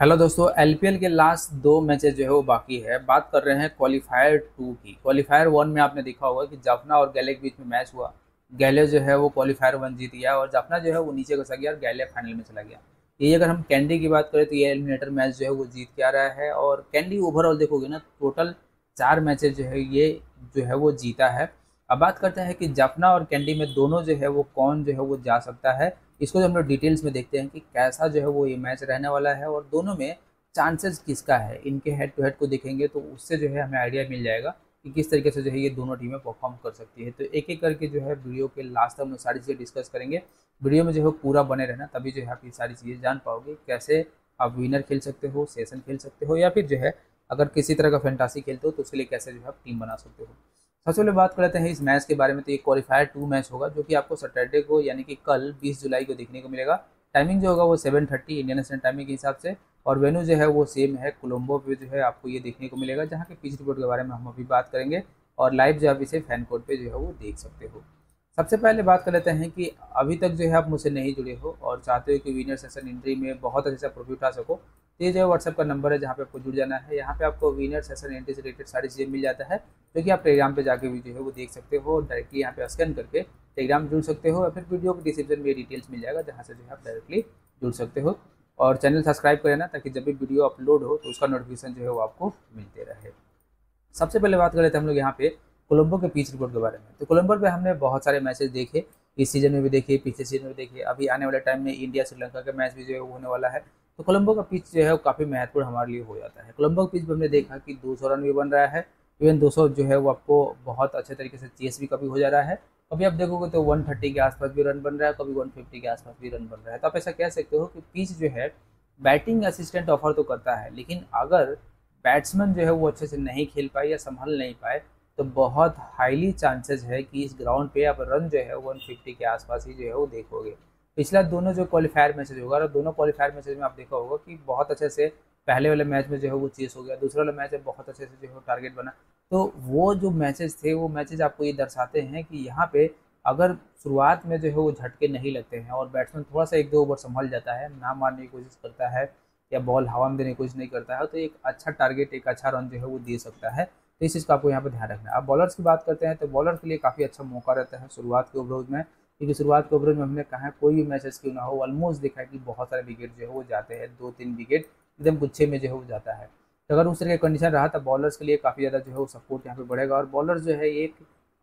Hello दोस्तों LPL के last दो मैचेस जो है वो बाकी है। बात कर रहे हैं क्वालिफायर टू की। क्वालिफायर वन में आपने देखा होगा कि जाफना और गैले के बीच में मैच हुआ। गैले जो है वो क्वालिफायर वन जीत गया और जाफना जो है वो नीचे घुसा गया और गैले फाइनल में चला गया। ये अगर हम कैंडी की बात करें तो ये एलिमिनेटर मैच जो है वो जीत के आ रहा है और कैंडी ओवरऑल देखोगे ना टोटल चार मैचेज जो है ये जो है वो जीता है। अब बात करते हैं कि जफना और कैंडी में दोनों जो है वो कौन जो है वो जा सकता है इसको जो हम लोग डिटेल्स में देखते हैं कि कैसा जो है वो ये मैच रहने वाला है और दोनों में चांसेस किसका है इनके हेड टू हेड को देखेंगे तो उससे जो है हमें आइडिया मिल जाएगा कि किस तरीके से जो है ये दोनों टीमें परफॉर्म कर सकती है तो एक एक करके जो है वीडियो के लास्ट तक हम लोग सारी चीज़ें डिस्कस करेंगे वीडियो में जो है पूरा बने रहना तभी जो है आप ये सारी चीज़ें जान पाओगे कैसे आप विनर खेल सकते हो सेशन खेल सकते हो या फिर जो है अगर किसी तरह का फैंटासी खेलते हो तो उसके लिए कैसे जो है आप टीम बना सकते हो सबसे पहले बात कर लेते हैं इस मैच के बारे में तो ये क्वालिफायर टू मैच होगा, जो कि आपको सैटरडे को, यानी कि कल 20 जुलाई को देखने को मिलेगा। टाइमिंग जो होगा वो 7:30 इंडियन स्टैंड टाइमिंग के हिसाब से, और वेन्यू जो है वो सेम है कोलंबो पे जो है आपको ये देखने को मिलेगा, जहाँ के पिच रिपोर्ट के बारे में हम अभी बात करेंगे, और लाइव जो आप इसे फ़ैन कोड पर जो है वो देख सकते हो। सबसे पहले बात कर लेते हैं कि अभी तक जो है आप मुझसे नहीं जुड़े हो, और चाहते हो कि विनर सेशन इंट्री में बहुत अच्छे से प्रॉफिट उठा सको ये जो है व्हाट्सएप का नंबर है जहाँ पे आपको जुड़ जाना है। यहाँ पे आपको विनर सेशन एंट्री से रिलेटेड सारी चीज़ें मिल जाता है। जो कि आप टेलीग्राम पे जाके भी जो है, वो देख सकते हो डायरेक्टली यहाँ पे स्कैन करके टेलीग्राम जुड़ सकते हो या फिर वीडियो के डिस्क्रिप्शन में डिटेल्स मिल जाएगा, जहाँ से जो है आप डायरेक्टली जुड़ सकते हो। और चैनल सब्सक्राइब करें ना, ताकि जब भी वीडियो अपलोड हो तो उसका नोटिफिकेशन जो है वो आपको मिलते रहे। सबसे पहले बात कर हैं हम लोग यहाँ पे कोलंबो के पीच रिपोर्ट के बारे में। तो कोलंबो पे हमने बहुत सारे मैचेस देखे। इस सीज़न में भी देखिए पिछले सीज़न में देखिए अभी आने वाले टाइम में इंडिया श्रीलंका का मैच भी जो है होने वाला है। तो कोलंबो का पिच जो है वो काफ़ी महत्वपूर्ण हमारे लिए हो जाता है। कोलंबो का पिच पर हमने देखा कि 200 रन भी बन रहा है। इवन 200 जो है वो आपको बहुत अच्छे तरीके से चेस भी कभी हो जा रहा है। कभी आप देखोगे तो 130 के आसपास भी रन बन रहा है, कभी 150 के आसपास भी रन बन रहा है। तो आप ऐसा कह सकते हो कि पिच जो है बैटिंग असिस्टेंट ऑफ़र तो करता है, लेकिन अगर बैट्समैन जो है वो अच्छे से नहीं खेल पाए या संभाल नहीं पाए तो बहुत हाईली चांसेस है कि इस ग्राउंड पे आप रन जो है 150 के आसपास ही जो है वो देखोगे। पिछला दोनों जो क्वालिफायर मैचेज होगा, और दोनों क्वालिफायर मैचेज में आप देखा होगा कि बहुत अच्छे से पहले वाले मैच में जो है वो चेस हो गया, दूसरे वाला मैच में बहुत अच्छे से जो है टारगेट बना। तो वो जो मैचेस थे, वो मैचेज आपको ये दर्शाते हैं कि यहाँ पे अगर शुरुआत में जो है वो झटके नहीं लगते हैं, और बैट्समैन थोड़ा सा एक दो ओवर संभल जाता है, ना मारने की कोशिश करता है, या बॉल हवा में देने की कोशिश नहीं करता है तो एक अच्छा टारगेट एक अच्छा रन जो है वो दे सकता है। तो इस चीज़ का आपको यहाँ पर ध्यान रखना है। अब बॉलर्स की बात करते हैं तो बॉलर के लिए काफ़ी अच्छा मौका रहता है शुरुआत के ओवरोज में क्योंकि शुरुआत के ओवरोज में हमने कहा कोई भी मैचेस क्यों ना हो ऑलमोस्ट देखा है कि बहुत सारे विकेट जो है वो जाते हैं, दो तीन विकेट एकदम गुच्छे में जो है वो जाता है। तो अगर उस तरह का कंडीशन रहा तो बॉलर्स के लिए काफ़ी ज़्यादा जो है वो सपोर्ट यहाँ पे बढ़ेगा और बॉलर जो है एक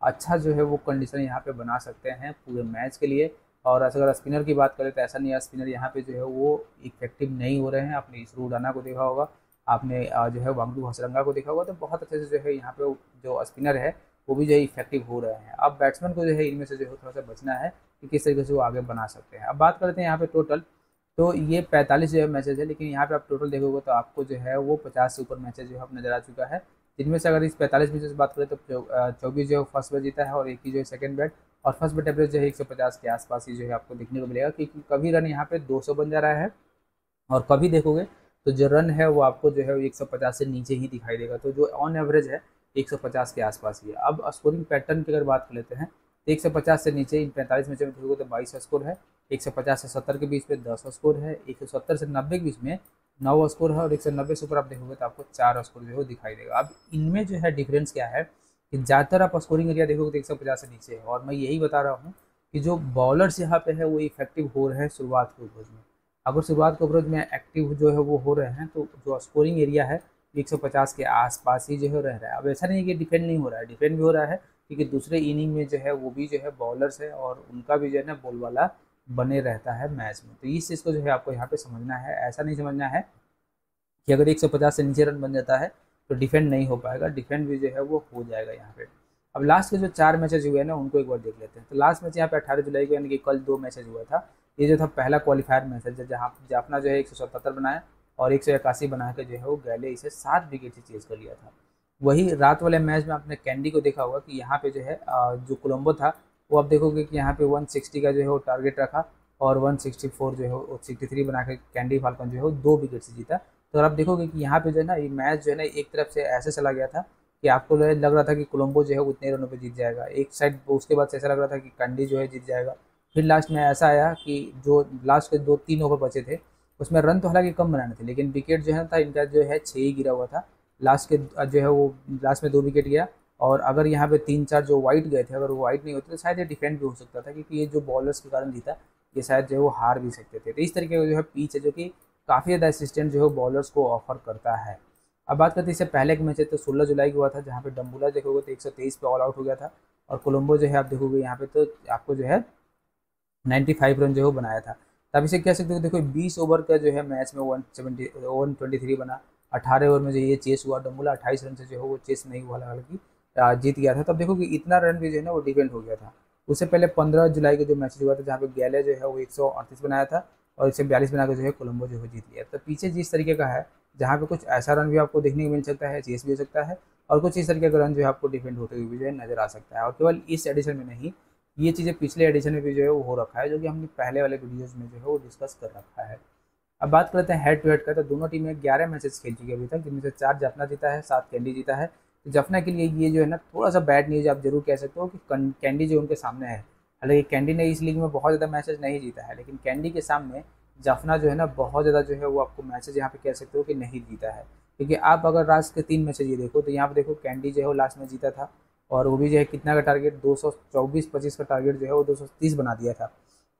अच्छा जो है वो कंडीशन यहाँ पे बना सकते हैं पूरे मैच के लिए। और अगर स्पिनर की बात करें तो ऐसा नहीं है स्पिनर यहाँ पे जो है वो इफ़ेक्टिव नहीं हो रहे हैं। आपने इसरू उडाना को देखा होगा, आपने जो है वांगडू हसरंगा को देखा होगा तो बहुत अच्छे से जो है यहाँ पे जो स्पिनर है वो भी जो है इफ़ेक्टिव हो रहे हैं अब बैट्समैन को जो है इनमें से जो है थोड़ा सा बचना है कि किस तरीके से वो आगे बना सकते हैं अब बात करते हैं यहाँ पे टोटल तो ये 45 जो है मैचेज है लेकिन यहाँ पे आप टोटल देखोगे तो आपको जो है वो 50 से ऊपर मैचेज जो है नज़र आ चुका है जिनमें से अगर इस 45 मैचेज बात करें तो चौबीस जो है फ़र्स्ट बैट जीता है और एक ही जो है सेकंड बैट और फ़र्स्ट बैट एवरेज जो है 150 के आसपास ही जो है आपको देखने को मिलेगा क्योंकि कभी रन यहाँ पे 200 बन जा रहा है और कभी देखोगे तो जो रन है वो आपको जो है 150 से नीचे ही दिखाई देगा तो जो ऑन एवरेज है 150 के आसपास ही है। अब स्कोरिंग पैटर्न की अगर बात कर लेते हैं तो 150 से नीचे इन पैंतालीस मैचों में देखोगे तो बाईस स्कोर है 150 से 70 के बीच में 10 स्कोर है 170 से 90 के बीच में नौ स्कोर है और एक सौ नब्बे से ऊपर आप देखोगे तो आपको चार स्कोर जो है दिखाई देगा। अब इनमें जो है डिफरेंस क्या है कि ज़्यादातर आप स्कोरिंग एरिया देखोगे तो एक सौ पचास से नीचे है और मैं यही बता रहा हूँ कि जो बॉलर्स यहाँ पे है वो इफ़ेक्टिव हो रहे हैं शुरुआत के ओवरोज में। अगर शुरुआत के ओवरोज में एक्टिव जो है वो हो रहे हैं तो जो स्कोरिंग एरिया है 150 के आसपास ही जो है रह रहा है। अब ऐसा नहीं है कि डिफेंड नहीं हो रहा है, डिफेंड भी हो रहा है क्योंकि दूसरे इनिंग में जो है वो भी जो है बॉलर्स है और उनका भी जो है ना बॉल वाला बने रहता है मैच में। तो इस चीज़ को जो है आपको यहाँ पे समझना है, ऐसा नहीं समझना है कि अगर 150 से नीचे रन बन जाता है तो डिफेंड नहीं हो पाएगा, डिफेंड भी जो है वो हो जाएगा यहाँ पे। अब लास्ट के जो चार मैचेज हुए हैं ना, उनको एक बार देख लेते हैं। तो लास्ट मैच यहाँ पे अठारह जुलाई को, यानी कि कल दो मैचेज हुआ था। ये जो था पहला क्वालिफायर मैच है, जहाँ जाफना जो है एक बनाया। और एक सौ इक्यासी बना के जो है वो गैले इसे सात विकेट से चेज कर लिया था। वही रात वाले मैच में आपने कैंडी को देखा होगा कि यहाँ पे जो है जो कोलंबो था, वो आप देखोगे कि यहाँ पे 160 का जो है वो टारगेट रखा और 164 जो है वो 63 बना के कैंडी फाल्कन जो है वो दो विकेट से जीता। तो आप देखोगे कि यहाँ पे जो है ना, ये मैच जो है ना, एक तरफ़ से ऐसे चला गया था कि आपको लग रहा था कि कोलंबो जो है उतने रनों पर जीत जाएगा। एक साइड उसके बाद से ऐसा लग रहा था कि कैंडी जो है जीत जाएगा। फिर लास्ट में ऐसा आया कि जो लास्ट के दो तीन ओवर बचे थे उसमें रन तो हालाँकि कम बनाने थे, लेकिन विकेट जो है था, इनका जो है छः ही गिरा हुआ था। लास्ट के जो है वो लास्ट में दो विकेट गया। और अगर यहाँ पे तीन चार जो वाइट गए थे, अगर वो वाइट नहीं होते तो शायद ये डिफेंड भी हो सकता था, क्योंकि ये जो बॉलर्स के कारण जीता ये शायद जो है वो हार भी सकते थे। तो इस तरीके का जो है पीच है, जो कि काफ़ी ज़्यादा असिस्टेंट जो है बॉलर्स को ऑफ़र करता है। अब बात करते हैं इससे पहले के मैच है तो सोलह जुलाई को हुआ था, जहाँ पे डम्बुला देखोगे तो एक सौ तेईस पे ऑल आउट हो गया था। और कोलंबो जो है, आप देखोगे यहाँ पे तो आपको जो है नाइन्टी फाइव रन जो है बनाया था। तब इसे कह सकते हो देखो, बीस ओवर का जो है मैच में one seventy one twenty three बना। अठारह ओवर में जो ये चेस हुआ, डम्बुला, अट्ठाईस रन से जो है वो चेस नहीं हुआ हालाँकि जीत गया था। तब देखो कि इतना रन भी जो है ना वो डिपेंड हो गया था। उससे पहले पंद्रह जुलाई को जो मैच हुआ था, जहाँ पे गैले जो है वो एक सौ अड़तीस बनाया था और एक सौ बयालीस बनाकर जो है कोलंबो जो है जीत लिया। तो पीछे जिस तरीके का है, जहाँ पे कुछ ऐसा रन भी आपको देखने को मिल सकता है चेस भी हो सकता है और कुछ इस तरीके का रन जो है आपको डिफेंड होते हुए भी जो है नज़र आ सकता है। और केवल इस एडिशन में नहीं ये चीज़ें पिछले एडिशन में भी जो है वो हो रखा है, जो कि हमने पहले वाले वीडियोज़ में जो है वो डिस्कस कर रखा है। अब बात करते हैं हेड टू हेड का तो दोनों टीमें ग्यारह मैचेस खेल चुकी है अभी तक, जिनमें से चार जफना जीता है, सात कैंडी जीता है। तो जफना के लिए ये जो है ना थोड़ा सा बैड न्यूज़ आप ज़रूर कह सकते हो कि कैंडी जो उनके सामने है। हालाँकि कैंडी ने इस लीग में बहुत ज़्यादा मैचेज नहीं जीता है, लेकिन कैंडी के सामने जफना जो है ना, बहुत ज़्यादा जो है वो आपको मैचेज यहाँ पे कह सकते हो कि नहीं जीता है। क्योंकि आप अगर लास्ट के तीन मैचेज ये देखो तो यहाँ पे देखो कैंडी जो है वो लास्ट में जीता था। और वो भी जो है कितना का टारगेट दो सौ चौबीस, पच्चीस का टारगेट जो है वो दो सौ तीस बना दिया था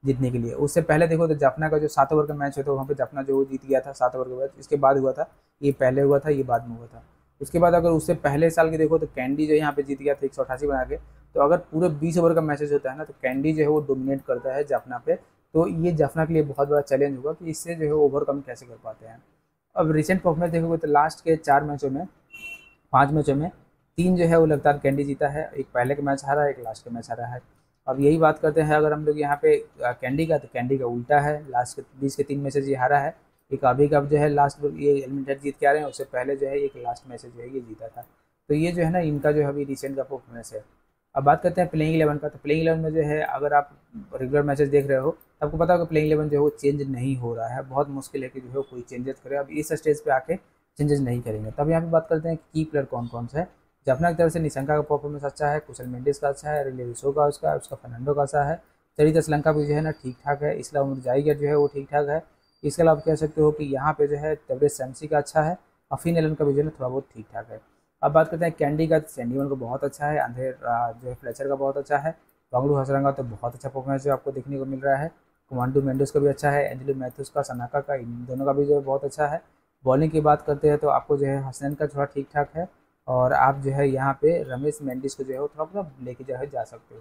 जीतने के लिए। उससे पहले देखो तो जफना का जो सात ओवर का मैच होता है वहाँ पे जफना जो जीत गया था सात ओवर के बाद। इसके बाद हुआ था, ये पहले हुआ था, ये बाद में हुआ था। उसके बाद अगर उससे पहले साल के देखो तो कैंडी जो यहाँ पे जीत गया था एक सौ अठासी बना के। तो अगर पूरे बीस ओवर का मैसेज होता है ना तो कैंडी जो है वो डोमिनेट करता है जफना पे। तो ये जफना के लिए बहुत बड़ा चैलेंज होगा कि इससे जो है ओवरकम कैसे कर पाते हैं। अब रिसेंट परफॉर्मेंस देखोगे तो लास्ट के चार मैचों में, पाँच मैचों में तीन जो है वो लगातार कैंडी जीता है। एक पहले का मैच हारा है एक लास्ट का मैच हारा है। अब यही बात करते हैं, अगर हम लोग यहाँ पे कैंडी का तो कैंडी का उल्टा है। लास्ट के, बीस के तीन मैचेज ये हारा है। एक अभी का जो है, लास्ट ये एलिमिनेटेड जीत के आ रहे हैं। उससे पहले जो है, एक लास्ट मैच जो है, ये जीता था। तो ये जो है ना, इनका जो है अभी रिसेंट का परफॉर्मेंस है। अब बात करते हैं प्लेइंग इलेवन का। तो प्लेइंग इलेवन में जो है, अगर आप रेगुलर मैचेस देख रहे हो तो आपको पता होगा प्लेइंग इलेवन जो है, वो चेंज नहीं हो रहा है। बहुत मुश्किल है कि जो है कोई चेंजेस करे। अब इस स्टेज पे आके चेंजेस नहीं करेंगे। तब यहाँ पे बात करते हैं की प्लेयर कौन कौन सा है। जफना की तरफ़ से निशंका का परफॉर्मेंस अच्छा है, कुशल मेंडिस का अच्छा है रिले रिलेविसो का उसका उसका फर्नांडो का अच्छा है। चरित श्रीलंका भी जो है ना ठीक ठाक है, इसलिए उम्र जाइगर जो है वो ठीक ठाक है। इसके अलावा कह सकते हो कि यहाँ पे जो है तबरेज सैमसी का अच्छा है, अफीन एलन का भी जो है थोड़ा बहुत ठीक ठाक है। अब बात करते हैं कैंडी का सैंडी वन का बहुत अच्छा है, अंधेर जो है फ्लेचर का बहुत अच्छा है। बंगलू हसरंग का तो बहुत अच्छा परफॉर्मेंस जो आपको देखने को मिल रहा है। कुमांडू मेंडोस का भी अच्छा है, एंजलो मैथ्यूस का, सनाका का, इन दोनों का भी जो है बहुत अच्छा है। बॉलिंग की बात करते हैं तो आपको जो है हसनैन का थोड़ा ठीक ठाक है। और आप जो है यहाँ पे रमेश मेंडिस को जो है वो थोड़ा थोड़ा लेके जो है जा सकते हो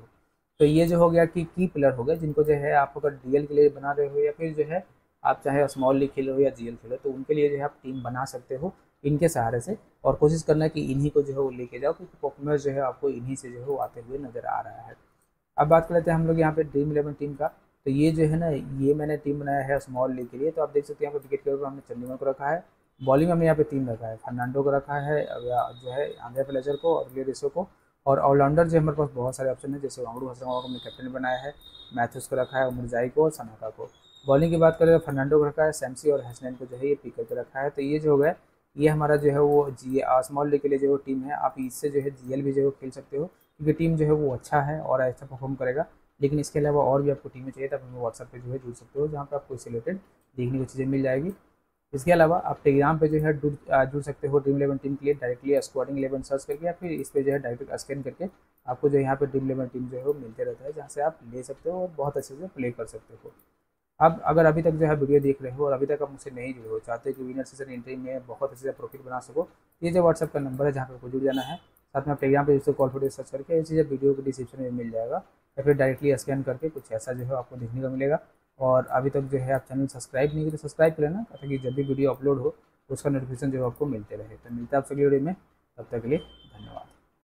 तो ये जो हो गया कि की प्लेयर हो गए जिनको जो है आप अगर डीएल के लिए बना रहे हो या फिर जो है आप चाहे स्मॉल लीग खेलो या जी खेलो तो उनके लिए जो है आप टीम बना सकते हो इनके सहारे से और कोशिश करना कि इन्हीं को जो है वो लेके जाओ क्योंकि परफॉर्मेंस जो है आपको इन्हीं से जो है वो आते हुए नज़र आ रहा है अब बात कर लेते हैं हम लोग यहाँ पे ड्रीम इलेवन टीम का तो ये जो है ना ये मैंने टीम बनाया है स्मॉल लीग के लिए तो आप देख सकते हैं यहाँ पे विकेट के ऊपर हमने चंडीगढ़ को रखा है बॉलिंग हमने यहाँ पे तीन रखा है, फर्नांडो को रखा है जो है आंध्र फ्लेजर को और रिसो को। और ऑलराउंडर जो हमारे पास बहुत सारे ऑप्शन है, जैसे वांगड़ू हसरा को हमने कैप्टन बनाया है, मैथ्यूस को रखा है मुरजाई को और सनाका को। बॉलिंग की बात करें तो फर्नांडो को रखा है सैमसी और हसनैन को जो है, ये पिक करके रखा है। तो ये जो है ये हमारा जो है, वो जी स्मॉल लीग के लिए जो टीम है, आप इससे जो है जी भी जो है खेल सकते हो, क्योंकि टीम जो है, वो अच्छा है और अच्छा परफॉर्म करेगा। लेकिन इसके अलावा और भी आपको टीमें चाहिए तो आप हमें व्हाट्सएप पे जो है, जुड़ सकते हो, जहाँ पे आपको इससे रिलेटेड देखने को चीज़ें मिल जाएगी। इसके अलावा आप टेलीग्राम पे जो है जुड़ सकते हो ड्रीम इलेवन टीम के लिए डायरेक्टली स्क्वाडिंग इलेवन सर्च करके या फिर इस पर जो है डायरेक्ट स्कैन करके आपको जो यहाँ पे ड्रीम इलेवन टीम जो है वो मिलते रहता है, जहाँ से आप ले सकते हो और बहुत अच्छे से प्ले कर सकते हो। अब अगर अभी तक जो है वीडियो देख रहे हो और अभी तक आप मुझसे नहीं जुड़े हो, चाहते कि विनर सीज़न एंट्री में बहुत अच्छे से प्रॉफिट बना सको, ये जो व्हाट्सअप का नंबर है जहाँ पर आपको जुड़ जाना है, साथ में आप टेलीग्राम पर जिससे कॉल फ़ोटो सर्च करके ये चीज़ें वीडियो के डिस्क्रिप्शन में मिल जाएगा, या फिर डायरेक्टली स्कैन करके कुछ ऐसा जो है आपको देखने को मिलेगा। और अभी तक जो है आप चैनल सब्सक्राइब नहीं किया तो सब्सक्राइब कर लेना ताकि जब भी वीडियो अपलोड हो, उसका नोटिफिकेशन जो है आपको मिलते रहे। तो मिलता है आप सभी वीडियो में। तब तक के लिए धन्यवाद।